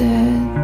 instead.